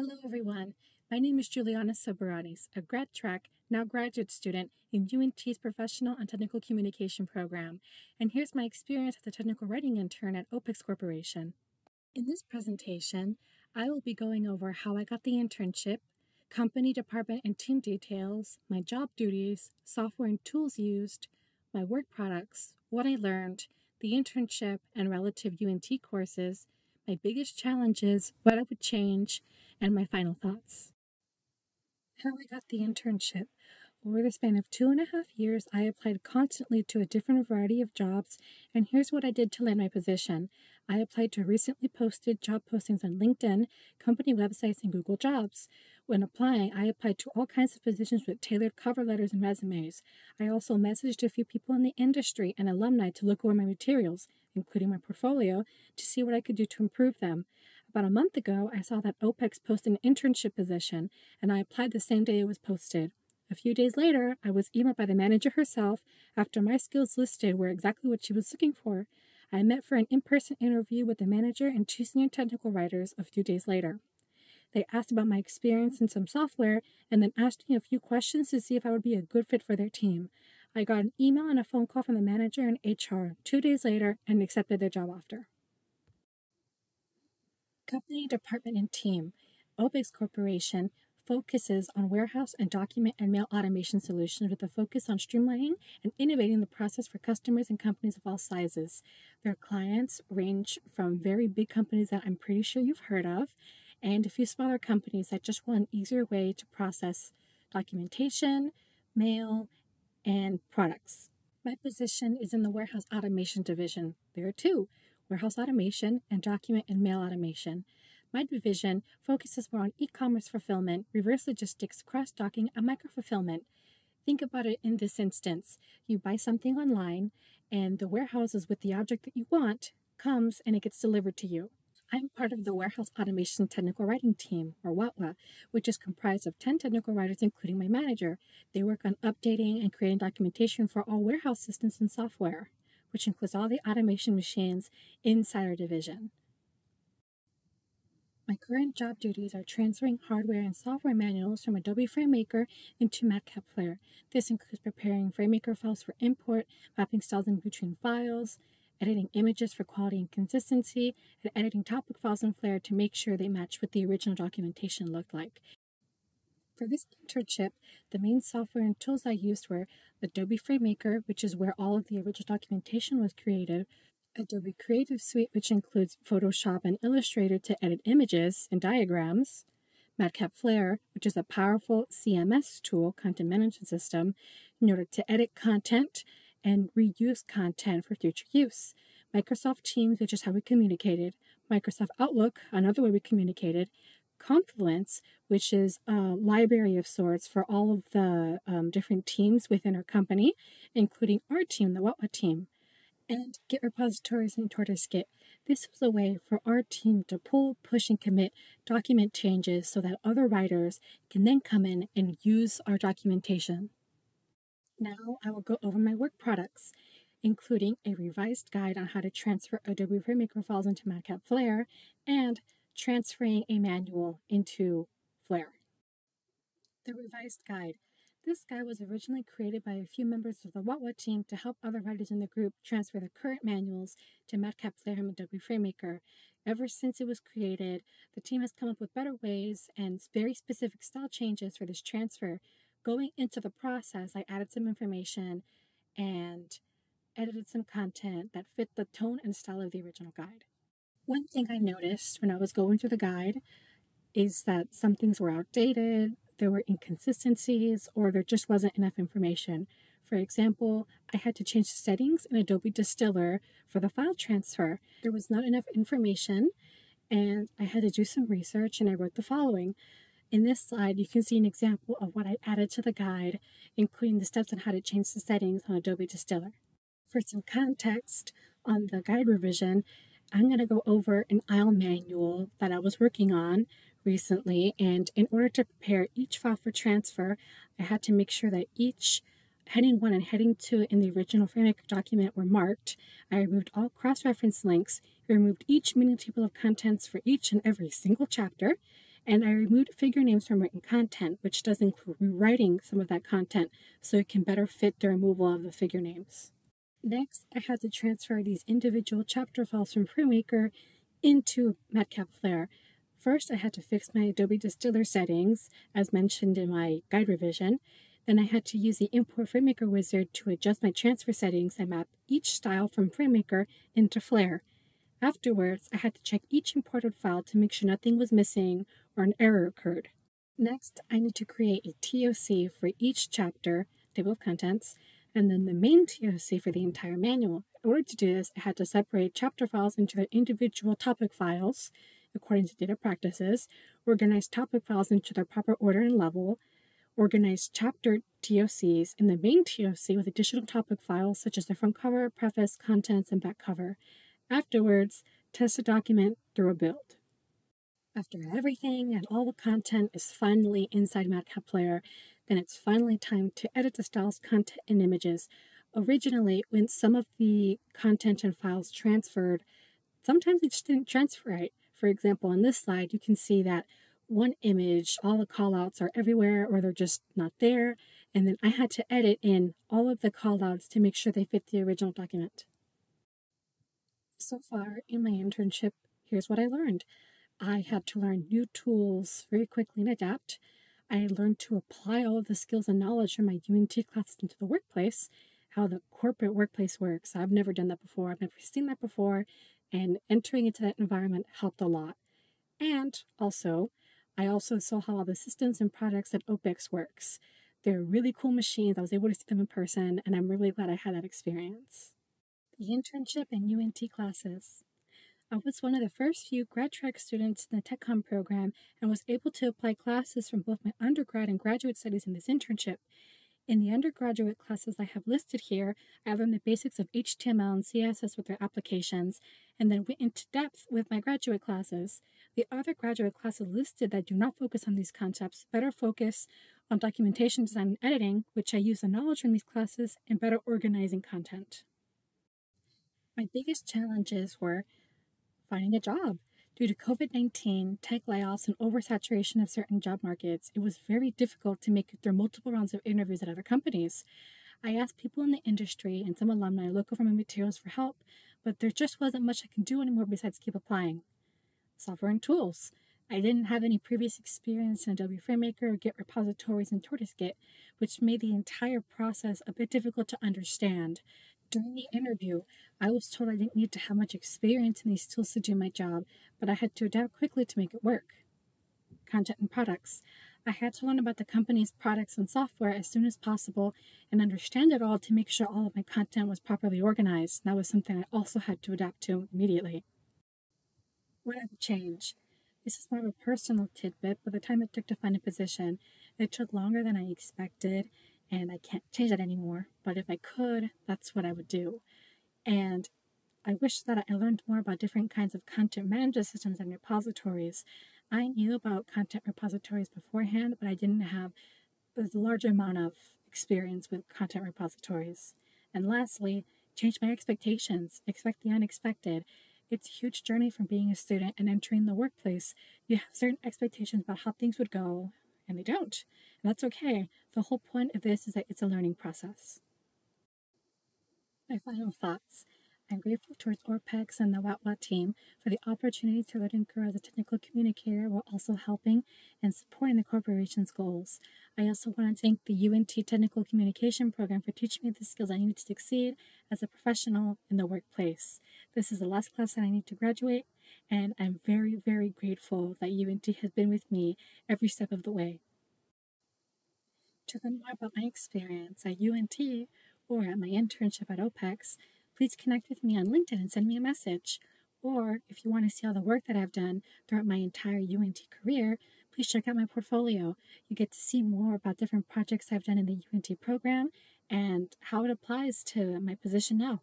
Hello, everyone. My name is Julianna Soberanis, a grad track, now graduate student in UNT's Professional and Technical Communication program, and here's my experience as a technical writing intern at OPEX Corporation. In this presentation, I will be going over how I got the internship, company, department, and team details, my job duties, software and tools used, my work products, what I learned, the internship and relative UNT courses, my biggest challenges, what I would change, and my final thoughts. How I got the internship. Over the span of two and a half years, I applied constantly to a different variety of jobs, and here's what I did to land my position. I applied to recently posted job postings on LinkedIn, company websites, and Google Jobs. When applying, I applied to all kinds of positions with tailored cover letters and resumes. I also messaged a few people in the industry and alumni to look over my materials, including my portfolio, to see what I could do to improve them. About a month ago, I saw that OPEX posted an internship position, and I applied the same day it was posted. A few days later, I was emailed by the manager herself after my skills listed were exactly what she was looking for. I met for an in person interview with the manager and two senior technical writers a few days later. They asked about my experience in some software and then asked me a few questions to see if I would be a good fit for their team. I got an email and a phone call from the manager and HR two days later and accepted their job offer. Company, department, and team. OPEX Corporation focuses on warehouse and document and mail automation solutions with a focus on streamlining and innovating the process for customers and companies of all sizes. Their clients range from very big companies that I'm pretty sure you've heard of and a few smaller companies that just want an easier way to process documentation, mail, and products. My position is in the warehouse automation division. There are two warehouse automation and document and mail automation. My division focuses more on e commerce fulfillment, reverse logistics, cross docking, and micro fulfillment. Think about it in this instance you buy something online, and the warehouse is with the object that you want comes and it gets delivered to you. I'm part of the Warehouse Automation Technical Writing Team, or WATWA, which is comprised of 10 technical writers, including my manager. They work on updating and creating documentation for all warehouse systems and software, which includes all the automation machines inside our division. My current job duties are transferring hardware and software manuals from Adobe FrameMaker into Madcap Flare. This includes preparing FrameMaker files for import, mapping styles in between files, editing images for quality and consistency, and editing topic files in Flare to make sure they match what the original documentation looked like. For this internship, the main software and tools I used were Adobe FrameMaker, which is where all of the original documentation was created, Adobe Creative Suite, which includes Photoshop and Illustrator to edit images and diagrams, Madcap Flare, which is a powerful CMS tool, content management system, in order to edit content and reuse content for future use. Microsoft Teams, which is how we communicated, Microsoft Outlook, another way we communicated, Confluence, which is a library of sorts for all of the um, different teams within our company, including our team, the WATWA team and Git repositories in Tortoise Git. This was a way for our team to pull, push, and commit document changes so that other writers can then come in and use our documentation. Now I will go over my work products, including a revised guide on how to transfer Adobe FrameMaker files into Madcap Flare and transferring a manual into Flare. The revised guide this guide was originally created by a few members of the WATWA team to help other writers in the group transfer their current manuals to Madcap Flare and Adobe FrameMaker. Ever since it was created, the team has come up with better ways and very specific style changes for this transfer. Going into the process, I added some information and edited some content that fit the tone and style of the original guide. One thing I noticed when I was going through the guide is that some things were outdated, there were inconsistencies or there just wasn't enough information. For example, I had to change the settings in Adobe Distiller for the file transfer. There was not enough information and I had to do some research and I wrote the following. In this slide, you can see an example of what I added to the guide, including the steps on how to change the settings on Adobe Distiller. For some context on the guide revision, I'm going to go over an aisle manual that I was working on recently. And in order to prepare each file for transfer, I had to make sure that each heading 1 and heading 2 in the original FrameMaker document were marked. I removed all cross-reference links, removed each mini table of contents for each and every single chapter, And I removed figure names from written content, which does include rewriting some of that content so it can better fit the removal of the figure names. Next, I had to transfer these individual chapter files from FrameMaker into Madcap Flare. First, I had to fix my Adobe Distiller settings, as mentioned in my guide revision. Then I had to use the Import FrameMaker wizard to adjust my transfer settings and map each style from FrameMaker into Flare. Afterwards, I had to check each imported file to make sure nothing was missing or an error occurred. Next, I need to create a TOC for each chapter, table of contents, and then the main TOC for the entire manual. In order to do this, I had to separate chapter files into their individual topic files according to data practices, organize topic files into their proper order and level, organize chapter TOCs in the main TOC with additional topic files such as the front cover, preface, contents, and back cover. Afterwards, test the document through a build. After everything and all the content is finally inside Madcap Flare, then it's finally time to edit the styles, content, and images. Originally, when some of the content and files transferred, sometimes it just didn't transfer right. For example, on this slide, you can see that one image, all the callouts are everywhere or they're just not there. And then I had to edit in all of the callouts to make sure they fit the original document. So far in my internship, here's what I learned. I had to learn new tools very quickly and adapt. I learned to apply all of the skills and knowledge from my UNT classes into the workplace, how the corporate workplace works. I've never done that before. I've never seen that before. And entering into that environment helped a lot. And also, I also saw how all the systems and products at OPEX works. They're really cool machines. I was able to see them in person, and I'm really glad I had that experience. The internship and UNT classes. I was one of the first few grad track students in the TechCom program and was able to apply classes from both my undergrad and graduate studies in this internship. In the undergraduate classes I have listed here, I learned the basics of HTML and CSS with their applications, and then went into depth with my graduate classes. The other graduate classes listed that do not focus on these concepts better focus on documentation design and editing, which I use the knowledge from these classes, and better organizing content. My biggest challenges were finding a job. Due to COVID 19, tech layoffs, and oversaturation of certain job markets, it was very difficult to make it through multiple rounds of interviews at other companies. I asked people in the industry and some alumni local from my materials for help, but there just wasn't much I can do anymore besides keep applying. Software and tools. I didn't have any previous experience in Adobe FrameMaker or Git repositories and TortoiseGit, which made the entire process a bit difficult to understand. During the interview, I was told I didn't need to have much experience in these tools to do my job, but I had to adapt quickly to make it work. Content and products. I had to learn about the company's products and software as soon as possible and understand it all to make sure all of my content was properly organized. That was something I also had to adapt to immediately. What to change? This is more of a personal tidbit, but the time it took to find a position, it took longer than I expected, and I can't change that anymore. But if I could, that's what I would do. And I wish that I learned more about different kinds of content management systems and repositories. I knew about content repositories beforehand, but I didn't have a large amount of experience with content repositories. And lastly, change my expectations. Expect the unexpected. It's a huge journey from being a student and entering the workplace. You have certain expectations about how things would go, and they don't. And that's okay. The whole point of this is that it's a learning process. My final thoughts. I'm grateful towards OPEX and the WATWA team for the opportunity to learn and grow as a technical communicator while also helping and supporting the corporation's goals. I also want to thank the UNT Technical Communication Program for teaching me the skills I need to succeed as a professional in the workplace. This is the last class that I need to graduate, and I'm very, very grateful that UNT has been with me every step of the way. To learn more about my experience at UNT or at my internship at OPEX, please connect with me on LinkedIn and send me a message. Or if you want to see all the work that I've done throughout my entire UNT career, please check out my portfolio. You get to see more about different projects I've done in the UNT program and how it applies to my position now.